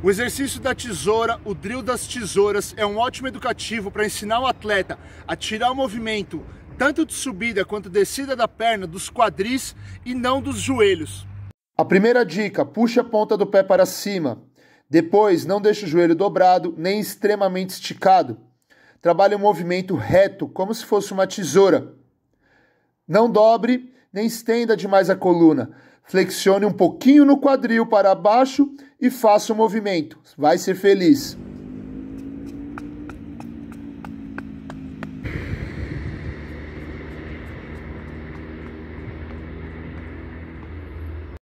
O exercício da tesoura, o drill das tesouras, é um ótimo educativo para ensinar o atleta a tirar o movimento tanto de subida quanto descida da perna dos quadris e não dos joelhos. A primeira dica: puxe a ponta do pé para cima. Depois, não deixe o joelho dobrado nem extremamente esticado. Trabalhe o movimento reto, como se fosse uma tesoura. Não dobre nem estenda demais a coluna. Flexione um pouquinho no quadril para baixo e faça o movimento. Vai ser feliz.